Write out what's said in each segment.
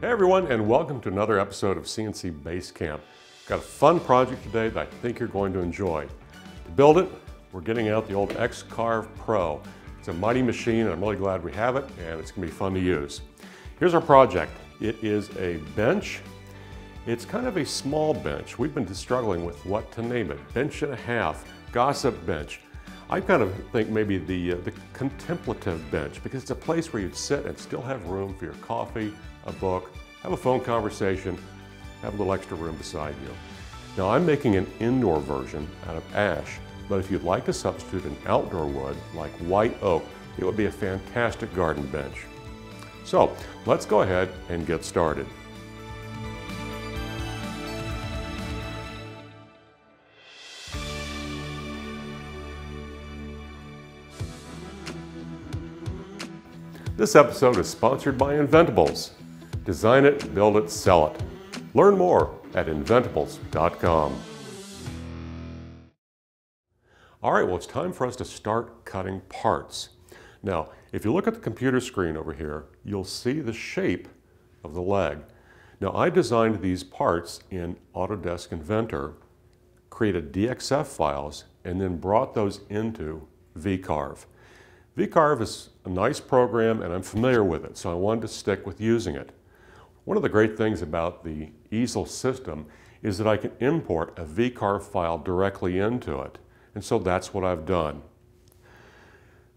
Hey everyone, and welcome to another episode of CNC Base Camp. Got a fun project today that I think you're going to enjoy. To build it, we're getting out the old X-Carve Pro. It's a mighty machine, and I'm really glad we have it, and it's gonna be fun to use. Here's our project. It is a bench. It's kind of a small bench. We've been struggling with what to name it. Bench and a half, gossip bench. I kind of think maybe the, uh, the contemplative bench because it's a place where you'd sit and still have room for your coffee, a book, have a phone conversation, have a little extra room beside you. Now I'm making an indoor version out of ash, but if you'd like to substitute an outdoor wood like white oak, it would be a fantastic garden bench. So let's go ahead and get started. This episode is sponsored by Inventables. Design it, build it, sell it. Learn more at inventables.com. All right, well, it's time for us to start cutting parts. Now, if you look at the computer screen over here, you'll see the shape of the leg. Now, I designed these parts in Autodesk Inventor, created DXF files, and then brought those into VCarve. VCarve is a nice program and I'm familiar with it, so I wanted to stick with using it. One of the great things about the Easel system is that I can import a VCarve file directly into it, and so that's what I've done.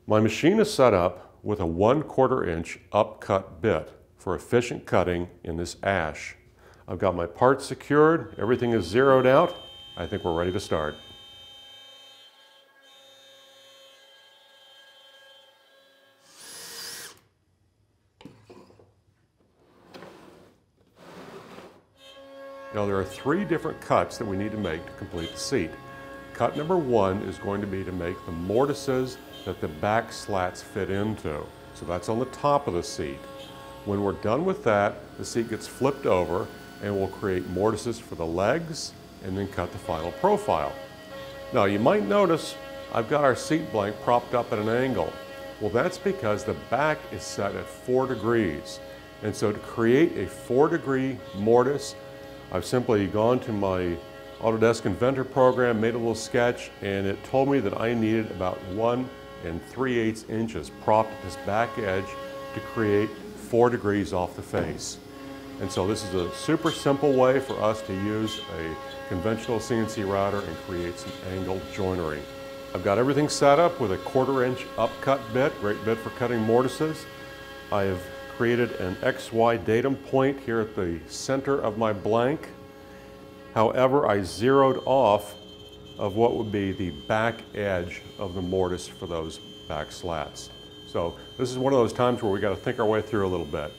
My machine is set up with a 1 quarter inch upcut bit for efficient cutting in this ash. I've got my parts secured, everything is zeroed out. I think we're ready to start. Now there are three different cuts that we need to make to complete the seat. Cut number one is going to be to make the mortises that the back slats fit into. So that's on the top of the seat. When we're done with that, the seat gets flipped over and we'll create mortises for the legs and then cut the final profile. Now you might notice I've got our seat blank propped up at an angle. Well that's because the back is set at four degrees. And so to create a four degree mortise, I've simply gone to my Autodesk Inventor program, made a little sketch, and it told me that I needed about one and 3 eighths inches propped at this back edge to create four degrees off the face. And so this is a super simple way for us to use a conventional CNC router and create some angled joinery. I've got everything set up with a quarter inch upcut bit, great bit for cutting mortises. I have created an XY datum point here at the center of my blank. However, I zeroed off of what would be the back edge of the mortise for those back slats. So this is one of those times where we got to think our way through a little bit.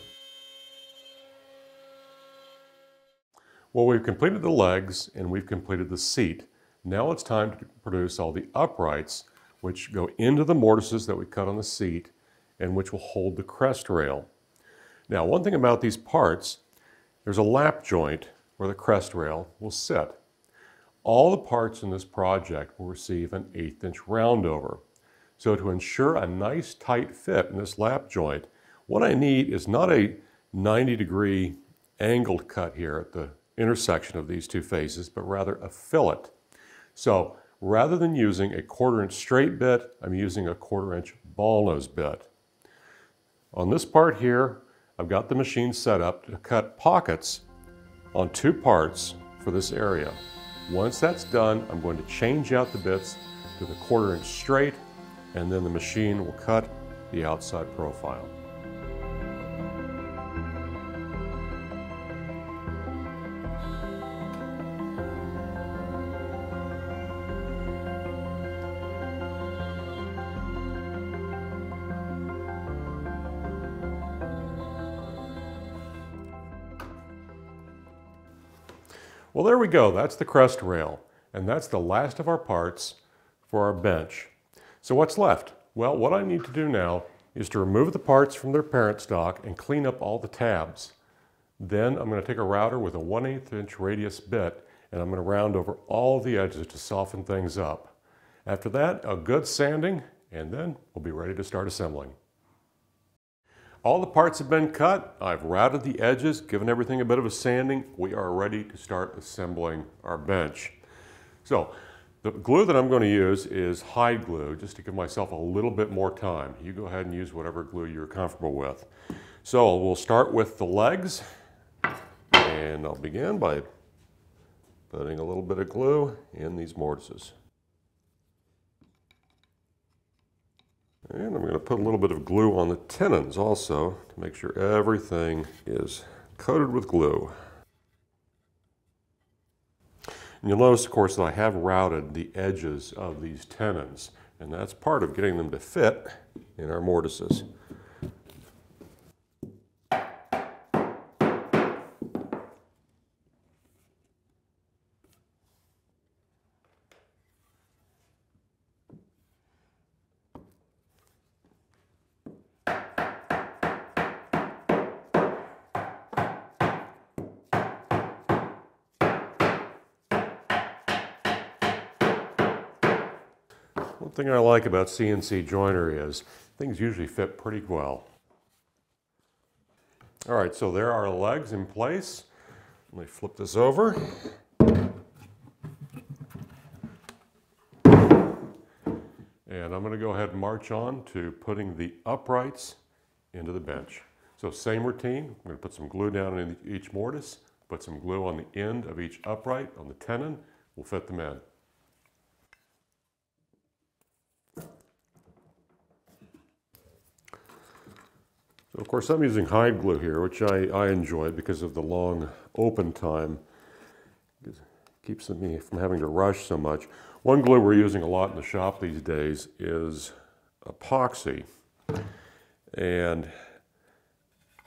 Well, we've completed the legs and we've completed the seat. Now it's time to produce all the uprights which go into the mortises that we cut on the seat and which will hold the crest rail. Now, one thing about these parts, there's a lap joint where the crest rail will sit. All the parts in this project will receive an eighth inch roundover. So to ensure a nice tight fit in this lap joint, what I need is not a 90 degree angled cut here at the intersection of these two faces, but rather a fillet. So rather than using a quarter inch straight bit, I'm using a quarter inch ball nose bit. On this part here, I've got the machine set up to cut pockets on two parts for this area. Once that's done, I'm going to change out the bits to the quarter inch straight, and then the machine will cut the outside profile. Well, there we go. That's the crest rail. And that's the last of our parts for our bench. So what's left? Well, what I need to do now is to remove the parts from their parent stock and clean up all the tabs. Then I'm going to take a router with a 1 8 inch radius bit and I'm going to round over all the edges to soften things up. After that, a good sanding and then we'll be ready to start assembling. All the parts have been cut. I've routed the edges, given everything a bit of a sanding. We are ready to start assembling our bench. So the glue that I'm going to use is hide glue, just to give myself a little bit more time. You go ahead and use whatever glue you're comfortable with. So we'll start with the legs, and I'll begin by putting a little bit of glue in these mortises. And I'm going to put a little bit of glue on the tenons also to make sure everything is coated with glue. And you'll notice, of course, that I have routed the edges of these tenons, and that's part of getting them to fit in our mortises. One thing I like about CNC joinery is things usually fit pretty well. All right, so there are legs in place. Let me flip this over. And I'm going to go ahead and march on to putting the uprights into the bench. So same routine, I'm going to put some glue down in each mortise, put some glue on the end of each upright on the tenon, we'll fit them in. So of course I'm using hide glue here, which I, I enjoy because of the long open time. It keeps me from having to rush so much. One glue we're using a lot in the shop these days is epoxy. And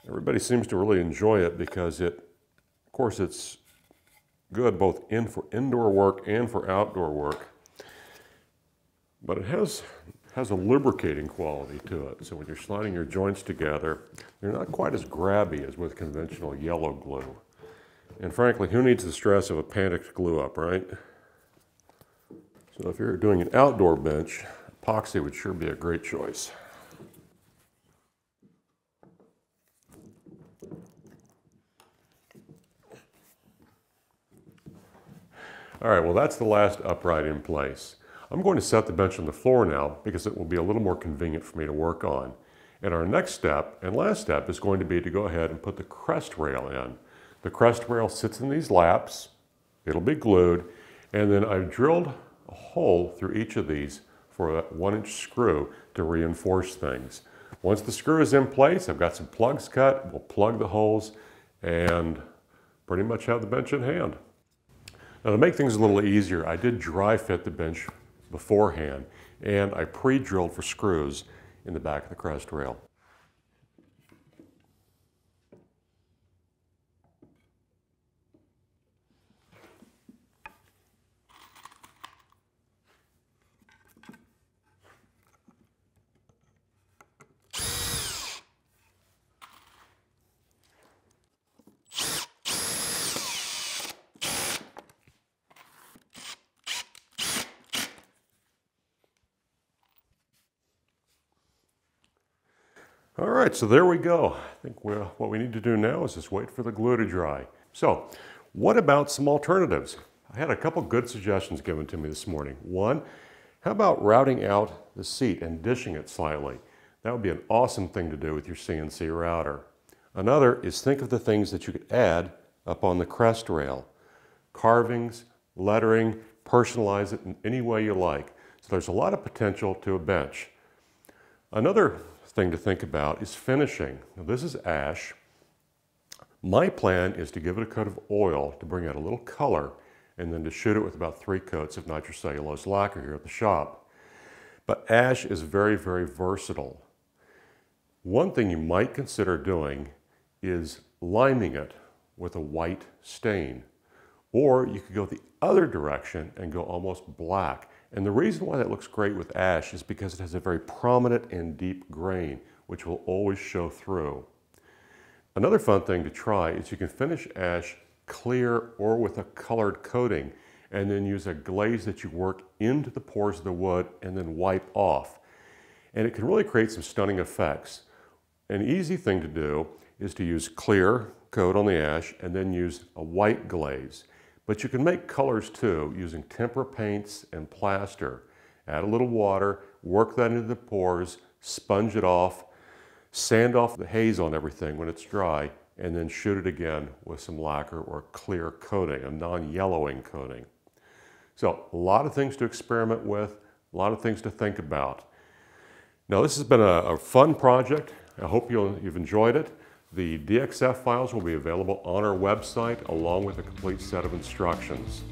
everybody seems to really enjoy it because it, of course it's good both in for indoor work and for outdoor work. But it has has a lubricating quality to it. So when you're sliding your joints together, they're not quite as grabby as with conventional yellow glue. And frankly, who needs the stress of a panicked glue up, right? So if you're doing an outdoor bench, epoxy would sure be a great choice. All right, well that's the last upright in place. I'm going to set the bench on the floor now because it will be a little more convenient for me to work on. And our next step and last step is going to be to go ahead and put the crest rail in. The crest rail sits in these laps, it'll be glued, and then I've drilled a hole through each of these for a one inch screw to reinforce things. Once the screw is in place, I've got some plugs cut, we'll plug the holes and pretty much have the bench in hand. Now to make things a little easier, I did dry fit the bench beforehand, and I pre-drilled for screws in the back of the crest rail. All right, so there we go. I think what we need to do now is just wait for the glue to dry. So what about some alternatives? I had a couple good suggestions given to me this morning. One, how about routing out the seat and dishing it slightly? That would be an awesome thing to do with your CNC router. Another is think of the things that you could add up on the crest rail. Carvings, lettering, personalize it in any way you like. So there's a lot of potential to a bench. Another thing to think about is finishing. Now this is ash. My plan is to give it a coat of oil to bring out a little color and then to shoot it with about three coats of nitrocellulose lacquer here at the shop. But ash is very, very versatile. One thing you might consider doing is liming it with a white stain. Or you could go the other direction and go almost black. And the reason why that looks great with ash is because it has a very prominent and deep grain, which will always show through. Another fun thing to try is you can finish ash clear or with a colored coating and then use a glaze that you work into the pores of the wood and then wipe off. And it can really create some stunning effects. An easy thing to do is to use clear coat on the ash and then use a white glaze. But you can make colors too using tempera paints and plaster. Add a little water, work that into the pores, sponge it off, sand off the haze on everything when it's dry, and then shoot it again with some lacquer or clear coating, a non-yellowing coating. So a lot of things to experiment with, a lot of things to think about. Now this has been a, a fun project. I hope you've enjoyed it. The DXF files will be available on our website along with a complete set of instructions.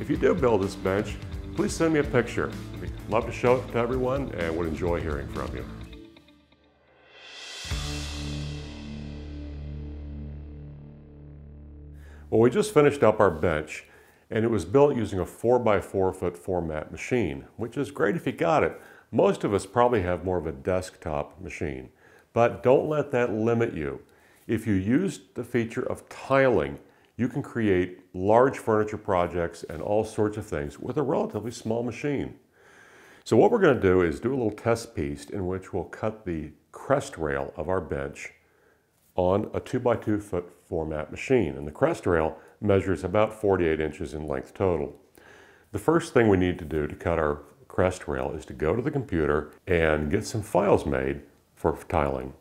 If you do build this bench, please send me a picture. We'd love to show it to everyone and would enjoy hearing from you. Well, we just finished up our bench and it was built using a 4x4 foot format machine, which is great if you got it. Most of us probably have more of a desktop machine, but don't let that limit you. If you use the feature of tiling, you can create large furniture projects and all sorts of things with a relatively small machine. So what we're going to do is do a little test piece in which we'll cut the crest rail of our bench on a 2 by 2 foot format machine. And the crest rail measures about 48 inches in length total. The first thing we need to do to cut our crest rail is to go to the computer and get some files made for tiling.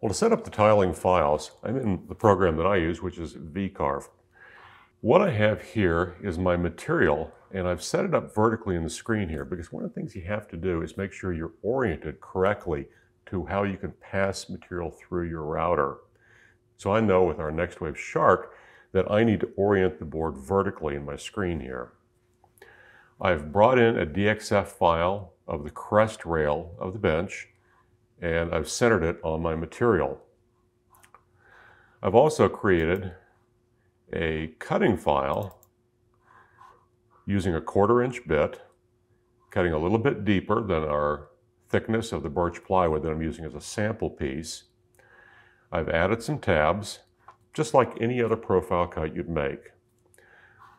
Well, to set up the tiling files, I'm in the program that I use, which is VCarve. What I have here is my material, and I've set it up vertically in the screen here because one of the things you have to do is make sure you're oriented correctly to how you can pass material through your router. So I know with our NextWave Shark that I need to orient the board vertically in my screen here. I've brought in a DXF file of the crest rail of the bench and I've centered it on my material. I've also created a cutting file using a quarter inch bit, cutting a little bit deeper than our thickness of the birch plywood that I'm using as a sample piece. I've added some tabs, just like any other profile cut you'd make.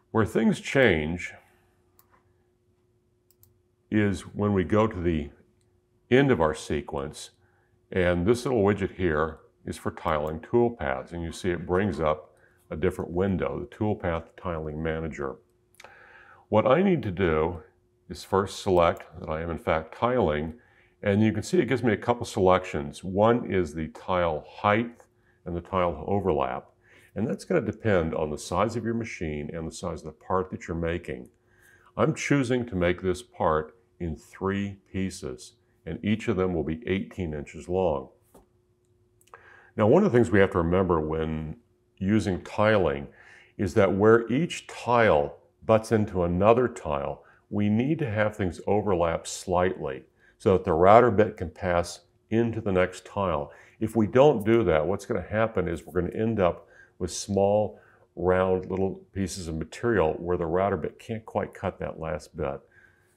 Where things change is when we go to the end of our sequence, and this little widget here is for tiling toolpaths, and you see it brings up a different window, the Toolpath Tiling Manager. What I need to do is first select that I am in fact tiling, and you can see it gives me a couple selections. One is the tile height and the tile overlap, and that's going to depend on the size of your machine and the size of the part that you're making. I'm choosing to make this part in three pieces, and each of them will be 18 inches long. Now, one of the things we have to remember when using tiling is that where each tile butts into another tile, we need to have things overlap slightly so that the router bit can pass into the next tile. If we don't do that, what's going to happen is we're going to end up with small, round little pieces of material where the router bit can't quite cut that last bit.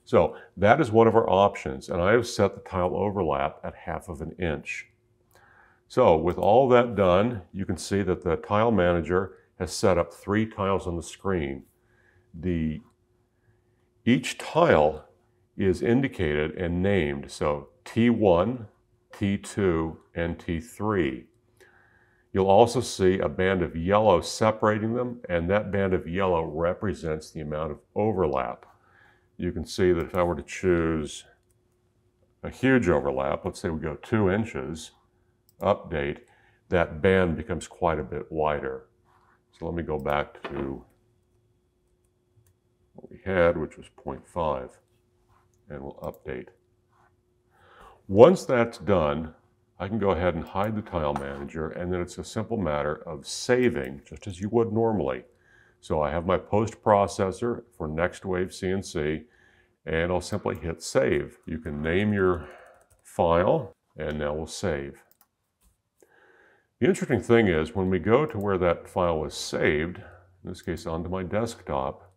So that is one of our options, and I have set the tile overlap at half of an inch. So with all that done, you can see that the tile manager has set up three tiles on the screen. The, each tile is indicated and named, so T1, T2, and T3. You'll also see a band of yellow separating them, and that band of yellow represents the amount of overlap you can see that if I were to choose a huge overlap, let's say we go two inches, update, that band becomes quite a bit wider. So let me go back to what we had, which was 0.5, and we'll update. Once that's done, I can go ahead and hide the tile manager, and then it's a simple matter of saving, just as you would normally. So I have my post processor for NextWave CNC and I'll simply hit save. You can name your file and now we'll save. The interesting thing is when we go to where that file was saved, in this case onto my desktop,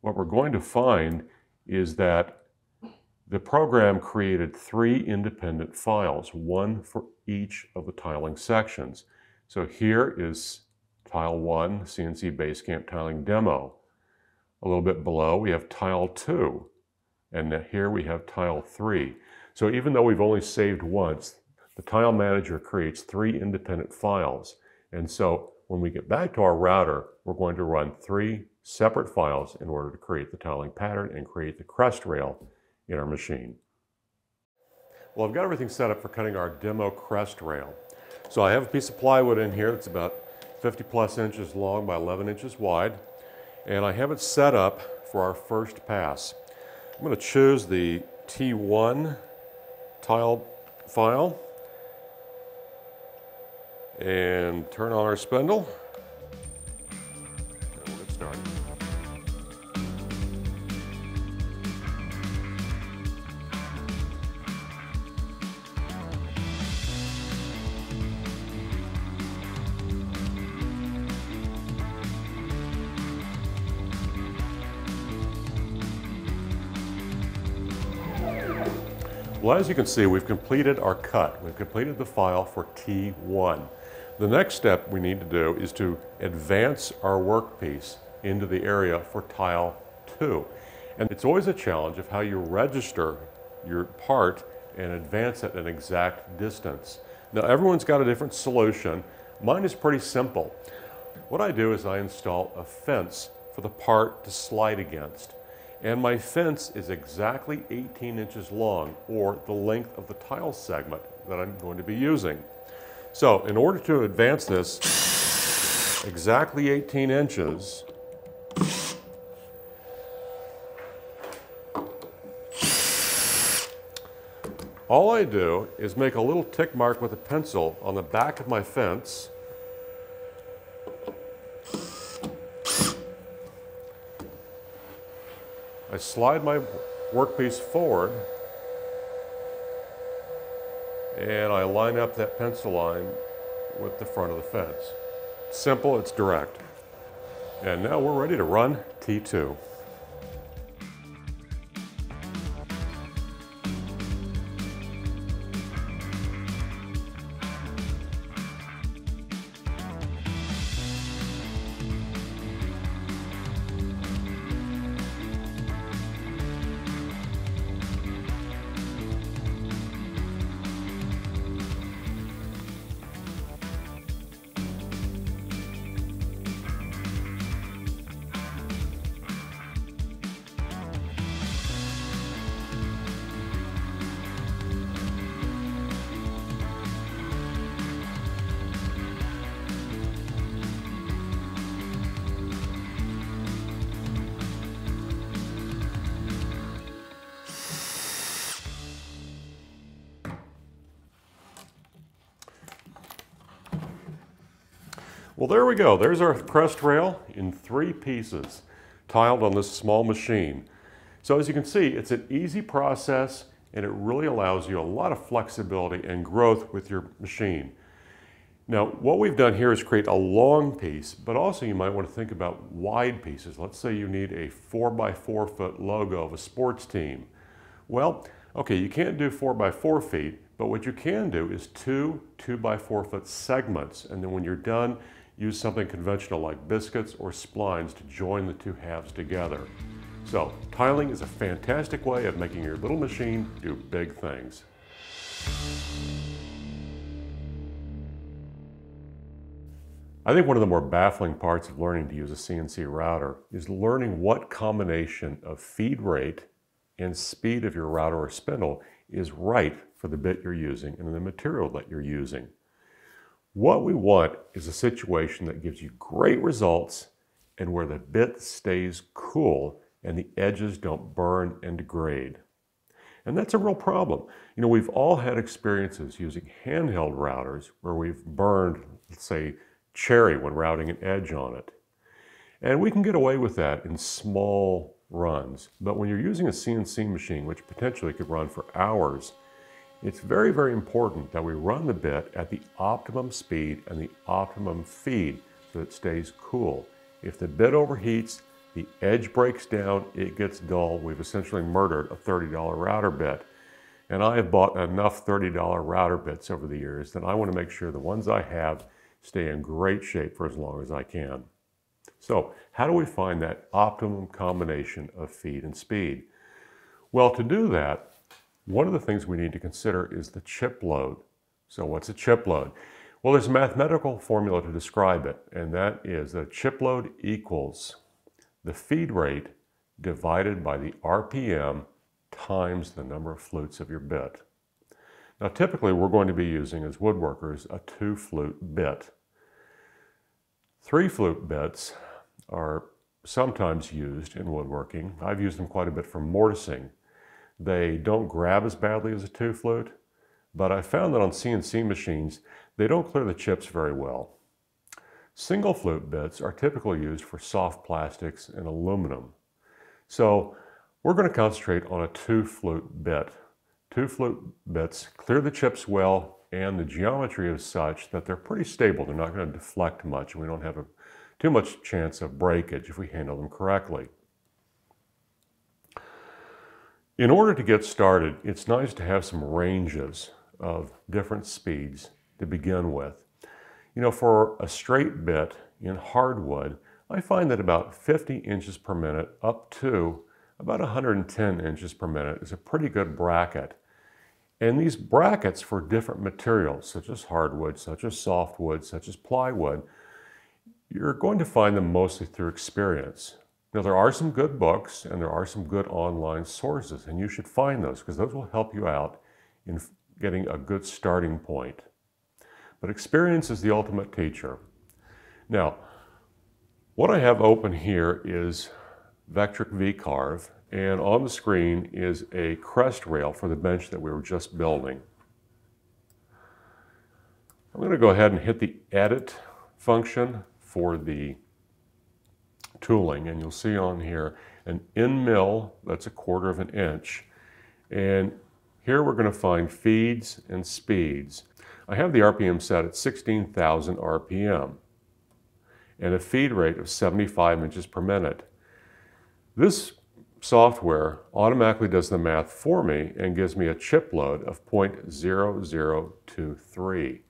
what we're going to find is that the program created three independent files, one for each of the tiling sections. So here is Tile 1, CNC Basecamp Tiling Demo. A little bit below, we have Tile 2, and here we have Tile 3. So even though we've only saved once, the Tile Manager creates three independent files. And so when we get back to our router, we're going to run three separate files in order to create the tiling pattern and create the crest rail in our machine. Well, I've got everything set up for cutting our demo crest rail. So I have a piece of plywood in here that's about 50 plus inches long by 11 inches wide. And I have it set up for our first pass. I'm going to choose the T1 tile file and turn on our spindle. Well, as you can see, we've completed our cut. We've completed the file for T1. The next step we need to do is to advance our workpiece into the area for tile 2. And it's always a challenge of how you register your part and advance it an exact distance. Now everyone's got a different solution. Mine is pretty simple. What I do is I install a fence for the part to slide against. And my fence is exactly 18 inches long, or the length of the tile segment that I'm going to be using. So in order to advance this exactly 18 inches, all I do is make a little tick mark with a pencil on the back of my fence I slide my workpiece forward and I line up that pencil line with the front of the fence. Simple, it's direct. And now we're ready to run T2. Well, there we go. There's our crest rail in three pieces, tiled on this small machine. So as you can see, it's an easy process and it really allows you a lot of flexibility and growth with your machine. Now, what we've done here is create a long piece, but also you might want to think about wide pieces. Let's say you need a four by four foot logo of a sports team. Well, okay, you can't do four by four feet, but what you can do is two two by four foot segments. And then when you're done, use something conventional like biscuits or splines to join the two halves together. So tiling is a fantastic way of making your little machine do big things. I think one of the more baffling parts of learning to use a CNC router is learning what combination of feed rate and speed of your router or spindle is right for the bit you're using and the material that you're using. What we want is a situation that gives you great results and where the bit stays cool and the edges don't burn and degrade. And that's a real problem. You know, we've all had experiences using handheld routers where we've burned, let's say, cherry when routing an edge on it. And we can get away with that in small runs. But when you're using a CNC machine, which potentially could run for hours, it's very, very important that we run the bit at the optimum speed and the optimum feed so it stays cool. If the bit overheats, the edge breaks down, it gets dull, we've essentially murdered a $30 router bit. And I have bought enough $30 router bits over the years that I want to make sure the ones I have stay in great shape for as long as I can. So how do we find that optimum combination of feed and speed? Well, to do that, one of the things we need to consider is the chip load. So what's a chip load? Well, there's a mathematical formula to describe it, and that is that a chip load equals the feed rate divided by the RPM times the number of flutes of your bit. Now typically we're going to be using as woodworkers a two flute bit. Three flute bits are sometimes used in woodworking. I've used them quite a bit for mortising. They don't grab as badly as a two flute, but I found that on CNC machines, they don't clear the chips very well. Single flute bits are typically used for soft plastics and aluminum. So we're going to concentrate on a two flute bit. Two flute bits clear the chips well and the geometry is such that they're pretty stable. They're not going to deflect much and we don't have a, too much chance of breakage if we handle them correctly. In order to get started, it's nice to have some ranges of different speeds to begin with. You know, for a straight bit in hardwood, I find that about 50 inches per minute up to about 110 inches per minute is a pretty good bracket. And these brackets for different materials, such as hardwood, such as softwood, such as plywood, you're going to find them mostly through experience. Now, there are some good books and there are some good online sources, and you should find those because those will help you out in getting a good starting point. But experience is the ultimate teacher. Now, what I have open here is Vectric V-Carve, and on the screen is a crest rail for the bench that we were just building. I'm going to go ahead and hit the Edit function for the tooling, and you'll see on here an end mill that's a quarter of an inch. And here we're going to find feeds and speeds. I have the RPM set at 16,000 RPM and a feed rate of 75 inches per minute. This software automatically does the math for me and gives me a chip load of 0.0023.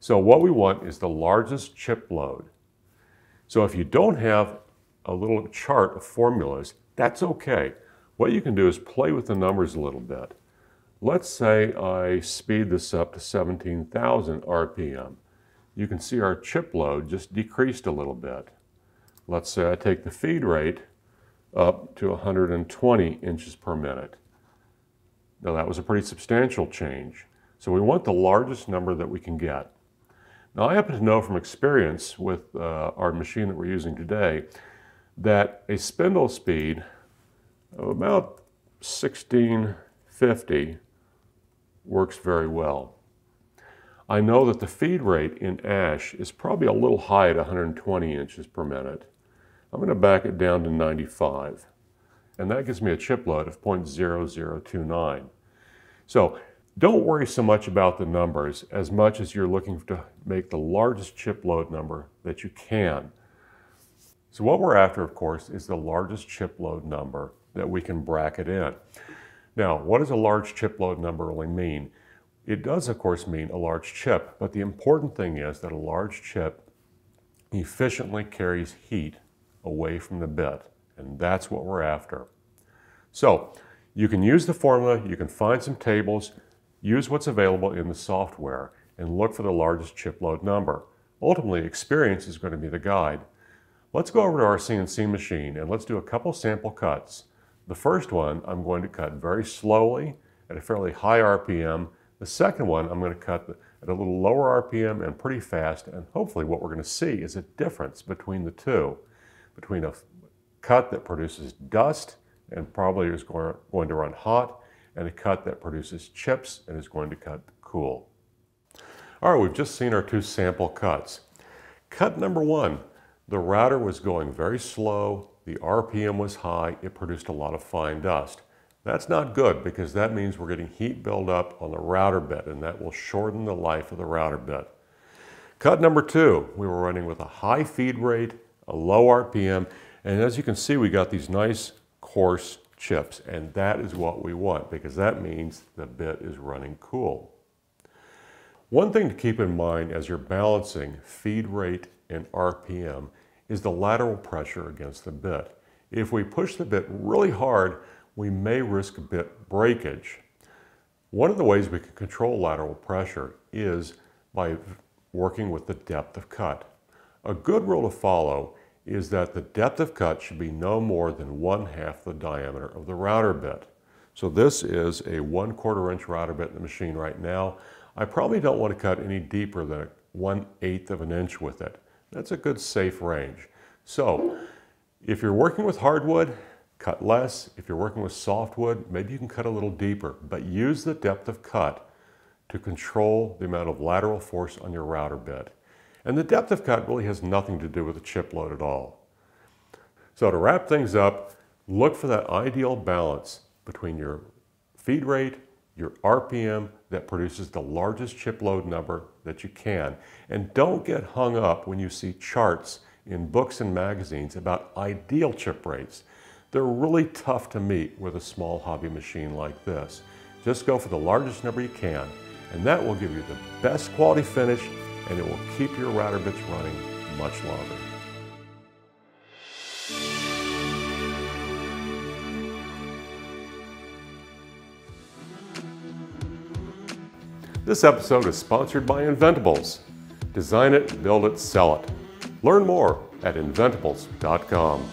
So what we want is the largest chip load. So if you don't have a little chart of formulas, that's okay. What you can do is play with the numbers a little bit. Let's say I speed this up to 17,000 RPM. You can see our chip load just decreased a little bit. Let's say I take the feed rate up to 120 inches per minute. Now that was a pretty substantial change. So we want the largest number that we can get. Now I happen to know from experience with uh, our machine that we're using today that a spindle speed of about 1650 works very well. I know that the feed rate in ash is probably a little high at 120 inches per minute. I'm going to back it down to 95. And that gives me a chip load of 0.0029. So don't worry so much about the numbers as much as you're looking to make the largest chip load number that you can. So what we're after, of course, is the largest chip load number that we can bracket in. Now, what does a large chip load number really mean? It does, of course, mean a large chip, but the important thing is that a large chip efficiently carries heat away from the bit, and that's what we're after. So, you can use the formula, you can find some tables, use what's available in the software, and look for the largest chip load number. Ultimately, experience is going to be the guide. Let's go over to our CNC machine and let's do a couple sample cuts. The first one I'm going to cut very slowly at a fairly high RPM. The second one I'm going to cut at a little lower RPM and pretty fast and hopefully what we're going to see is a difference between the two. Between a cut that produces dust and probably is going to run hot and a cut that produces chips and is going to cut cool. All right, we've just seen our two sample cuts. Cut number one, the router was going very slow the RPM was high, it produced a lot of fine dust. That's not good because that means we're getting heat buildup on the router bit and that will shorten the life of the router bit. Cut number two, we were running with a high feed rate, a low RPM, and as you can see, we got these nice coarse chips, and that is what we want because that means the bit is running cool. One thing to keep in mind as you're balancing feed rate and RPM is the lateral pressure against the bit. If we push the bit really hard, we may risk bit breakage. One of the ways we can control lateral pressure is by working with the depth of cut. A good rule to follow is that the depth of cut should be no more than one half the diameter of the router bit. So this is a one quarter inch router bit in the machine right now. I probably don't want to cut any deeper than one eighth of an inch with it. That's a good safe range. So if you're working with hardwood, cut less. If you're working with softwood, maybe you can cut a little deeper, but use the depth of cut to control the amount of lateral force on your router bit. And the depth of cut really has nothing to do with the chip load at all. So to wrap things up, look for that ideal balance between your feed rate, your RPM that produces the largest chip load number that you can. And don't get hung up when you see charts in books and magazines about ideal chip rates. They're really tough to meet with a small hobby machine like this. Just go for the largest number you can, and that will give you the best quality finish, and it will keep your router bits running much longer. This episode is sponsored by Inventables. Design it, build it, sell it. Learn more at inventables.com.